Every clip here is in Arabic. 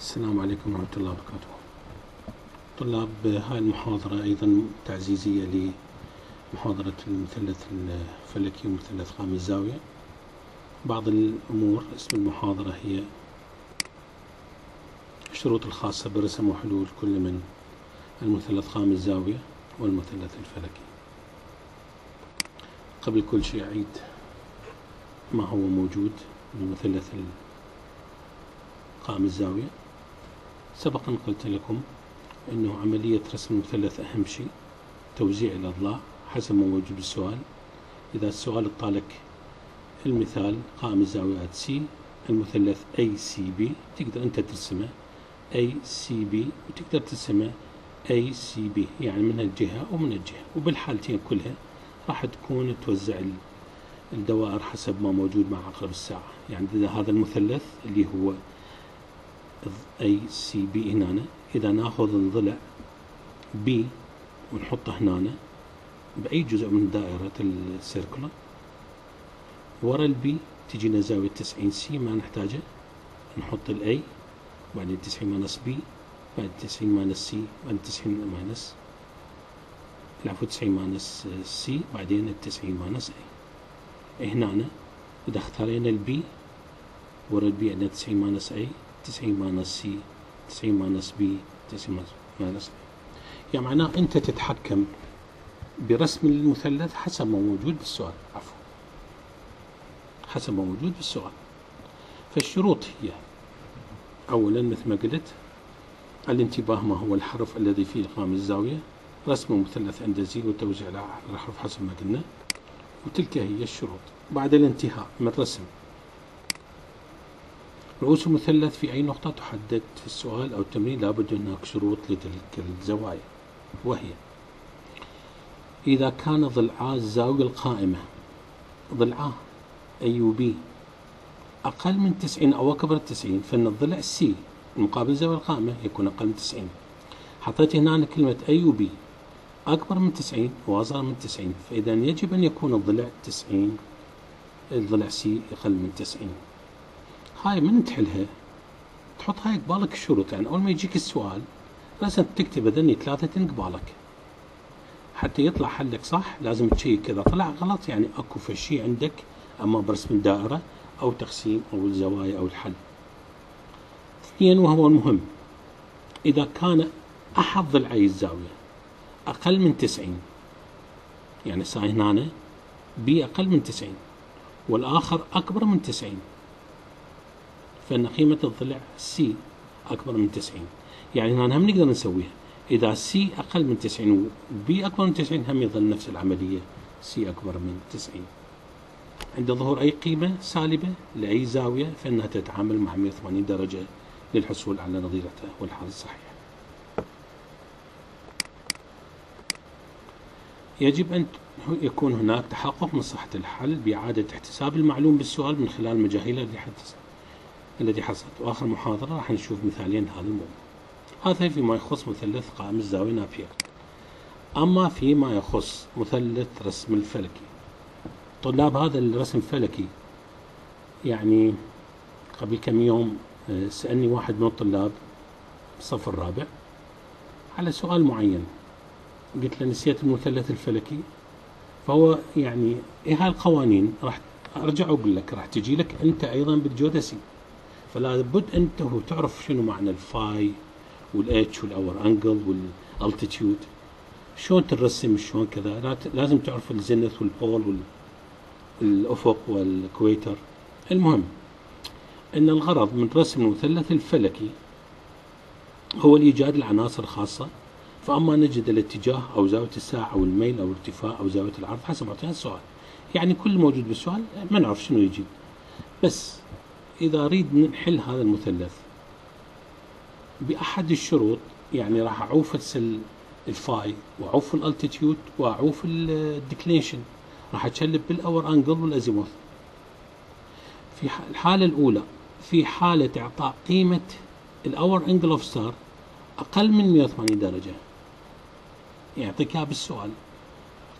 السلام عليكم ورحمة الله وبركاته. طلاب هاي المحاضرة أيضا تعزيزية لمحاضرة المثلث الفلكي ومثلث قام الزاوية. بعض الأمور اسم المحاضرة هي الشروط الخاصة برسم وحلول كل من المثلث قام الزاوية والمثلث الفلكي. قبل كل شيء أعيد ما هو موجود بالمثلث قائم الزاوية. سبقا قلت لكم أنه عملية رسم المثلث أهم شيء توزيع الأضلاع حسب ما موجود بالسؤال إذا السؤال انطالك المثلث قائم الزاوية C المثلث A C B تقدر أنت ترسمه A C B وتقدر ترسمه A C B يعني من الجهة ومن الجهة. وبالحالتين كلها راح تكون توزع الدوائر حسب ما موجود مع عقرب الساعة. يعني إذا هذا المثلث اللي هو A C B هنا. إذا نأخذ الضلع B ونحطه هنا. بأي جزء من دائرة ال circular. ورا ال B تجينا زاويه 90 C ما نحتاجه. نحط ال A بعدين 90 minus B بعد 90 minus C بعد 90 minus العفو 90 minus C بعدين ال 90 minus A هنا إذا اختارينا ال B ورا ال B عندنا 90 minus A 90 minus C 90 minus B 90 minus يعني معناه أنت تتحكم برسم المثلث حسب ما موجود بالسؤال. عفوا. حسب ما موجود بالسؤال. فالشروط هي أولا مثل ما قلت الانتباه ما هو الحرف الذي فيه إقامة الزاوية رسم المثلث عند زي وتوزيع الأحرف حسب ما قلنا وتلك هي الشروط. بعد الانتهاء من رسم رؤوس المثلث في أي نقطة تحدد في السؤال أو التمرين لابد هناك شروط لتلك الزوايا وهي إذا كان ضلعا الزاوية القائمة ضلعاه أي وبي أقل من 90 أو أكبر من 90 فإن الضلع C المقابل الزاوية القائمة يكون أقل من 90 حطيت هنا كلمة A و B أكبر من 90 وأصغر من 90 فإذا يجب أن يكون الضلع 90 الضلع C أقل من 90 هاي من تحلها؟ تحط هاي قبالك الشروط يعني أول ما يجيك السؤال لازم تكتب ذني ثلاثة قبالك حتى يطلع حلك صح لازم تشيك اذا طلع غلط يعني أكو فد شي عندك أما برسم الدائرة أو تقسيم أو الزوايا أو الحل. اثنين وهو المهم. إذا كان احد ضلعي الزاوية أقل من تسعين. يعني say هنا B أقل من تسعين والآخر أكبر من تسعين. فإن قيمة الضلع C أكبر من 90 يعني هنا هم نقدر نسويها. إذا C أقل من 90 و B أكبر من 90 هم يظل نفس العملية. سي أكبر من 90 عند ظهور أي قيمة سالبة لأي زاوية فإنها تتعامل مع 180 درجة للحصول على نظيرتها والحال الصحيح يجب أن يكون هناك تحقق من صحة الحل بإعادة احتساب المعلوم بالسؤال من خلال المجاهيل التي حدثت الذي حصلت. وآخر محاضرة راح نشوف مثالين هذا الموضوع. هذا فيما يخص مثلث قائم الزاوية نابير أما فيما يخص مثلث رسم الفلكي. طلاب هذا الرسم الفلكي يعني قبل كم يوم آه، سألني واحد من الطلاب الصف الرابع على سؤال معين. قلت له نسيت المثلث الفلكي؟ فهو يعني إيه هالقوانين؟ راح أرجع واقول لك راح تجي لك أنت أيضا بالجودسي فلا بد انت تعرف شنو معنى الفاي وال H وال hour angle وال altitude شلون ترسم شلون كذا. لازم تعرف ال zenith وال pole والافق وال equator المهم إن الغرض من رسم المثلث الفلكي هو لإيجاد العناصر الخاصه فأما نجد الاتجاه أو زاوية الساعة أو الميل أو الارتفاع أو زاوية العرض حسب اعطينا السؤال. يعني كل موجود بالسؤال ما نعرف شنو يجي. بس إذا أريد نحل هذا المثلث بأحد الشروط يعني راح أعوف ال phi وأعوف ال altitude وأعوف ال declination راح أتشلب بال hour angle وال azimuth. في الحالة الأولى في حالة إعطاء قيمة ال hour angle of star أقل من 180 درجة. يعطيك إياها بالسؤال.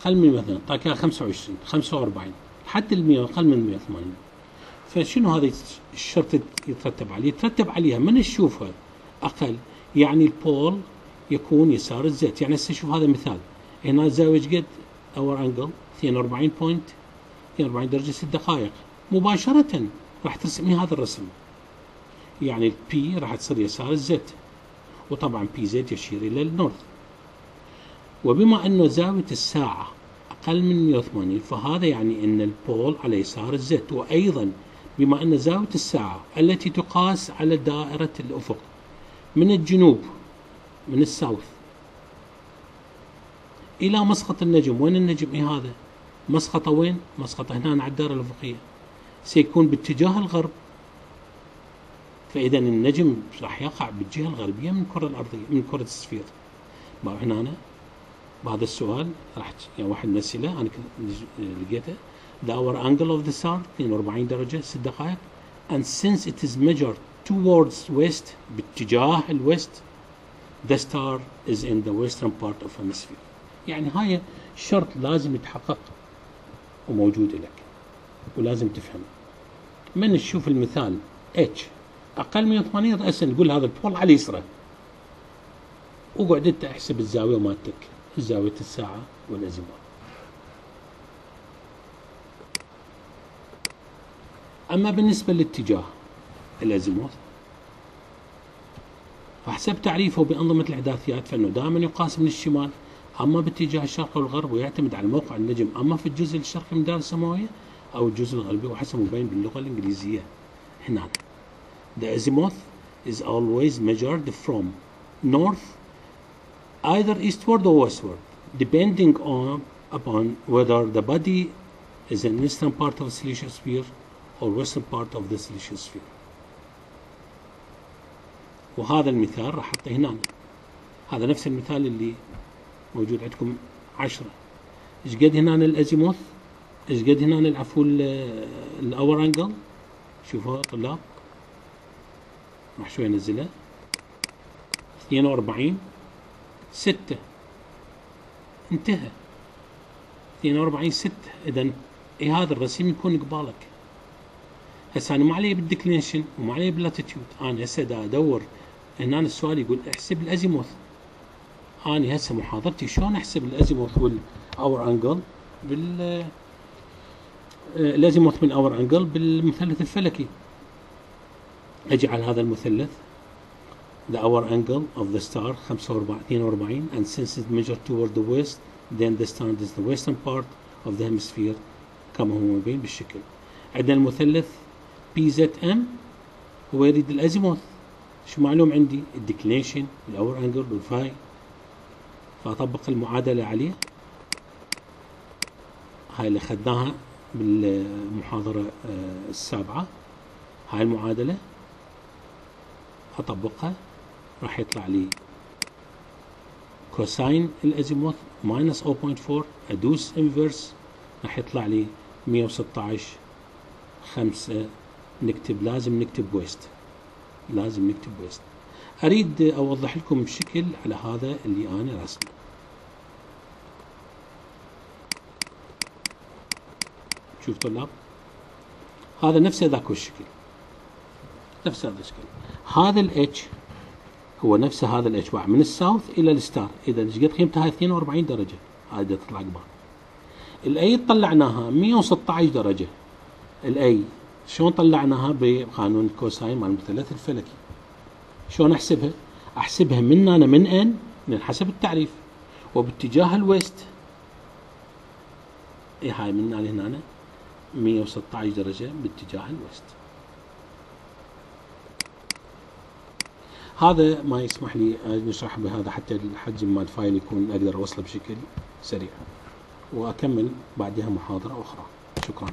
أقل من مثلا أعطاك إياها 25 45 حتى ال 100 أقل من 180 فشنو هذا الشرط يترتب عليه؟ يترتب عليها من نشوفها أقل؟ يعني ال pole يكون يسار ال zenith. يعني هسه شوف هذا مثال. هنا الزاويه إيش قد hour angle 42 point 42 درجة 6 دقائق. مباشرة راح ترسمي هذا الرسم. يعني ال P راح تصير يسار ال Z. وطبعا P Z يشير إلى ال north. وبما أنه زاوية الساعة أقل من 180 فهذا يعني أن البول على يسار الزيت. وأيضا بما أن زاوية الساعة التي تقاس على دائرة الأفق من الجنوب من الساوث. إلى مسقط النجم. وين النجم؟ إيه هذا؟ مسقطة وين؟ مسقطة هنا على الدائرة الأفقية. سيكون باتجاه الغرب. فإذا النجم راح يقع بالجهه الغربية من الكره الأرضية من كرة السفير هنا؟ بهذا السؤال راح يعني واحد من الأسئلة أنا لقيته. The hour angle of the sun 42 درجة 6 دقائق. And since it is measured towards west باتجاه الويست the star is in the western part of hemisphere. يعني هاي شرط لازم يتحقق وموجود لك ولازم تفهم من تشوف المثال H أقل من 80 راسا نقول هذا البول على اليسرى. وقعد انت احسب الزاوية مالتك. زاويه الساعة والازمان أما بالنسبة للاتجاه الازيموث فحسب تعريفه بأنظمة الإحداثيات فإنه دائما يقاس من الشمال. أما باتجاه الشرق والغرب ويعتمد على موقع النجم. أما في الجزء الشرقي من الدائرة السماوية أو الجزء الغربي وحسب مبين باللغة الإنجليزية. هنا. The azimuth is always measured from north either eastward or westward depending on upon whether the body is in eastern part of the celestial sphere or western part of the celestial sphere وهذا المثال راح احطه هنا هذا نفس المثال اللي موجود عندكم عشرة إيش قد هنا ال azimuth إيش قد هنا العفو ال hour angle شوفوا طلاب راح شوي انزلها 42 6 انتهى. 42 6 اذا اي هذا الرسم يكون قبالك. هسه أنا ما علي بال declination وما علي بال latitude أنا هسه دا أدور. هنا السؤال يقول احسب ال azimuth. أنا هسه محاضرتي شلون أحسب ال azimuth وال hour angle بال آه، ال azimuth من hour angle بالمثلث الفلكي. أجعل هذا المثلث the hour angle of the star 45 and since it measured toward the west then the star is the western part of the hemisphere كما هو مبين بالشكل. عندنا المثلث ام هو يريد ال azimuth. شو معلوم عندي؟ ال declination ال hour angle وال phi فأطبق المعادلة عليه. هاي اللي اخذناها بالمحاضرة آه، السابعة. هاي المعادلة. أطبقها. راح يطلع لي cosine ال azimuth minus 0.4 أدوس inverse راح يطلع لي 116 5 نكتب لازم نكتب west لازم نكتب west أريد أوضح لكم بشكل على هذا اللي أنا رسمه. شوف طلاب هذا نفسه ذاك الشكل نفس هذا الشكل. هذا الاتش هو نفسه هذا الاتش باع من الساوث إلى الستار إذا إيش قد قيمتها؟ 42 درجة. هذه تطلع قبال ال A طلعناها 116 درجة. ال A شلون طلعناها؟ بقانون ال cosine مال المثلث الفلكي. شلون أحسبها؟ أحسبها من أنا من N من حسب التعريف. وباتجاه ال west A هاي من هنا 116 درجة باتجاه ال west. هذا ما يسمح لي نشرح بهذا حتى الحجم مال ال file يكون أقدر أوصله بشكل سريع. وأكمل بعدها محاضرة أخرى. شكرا.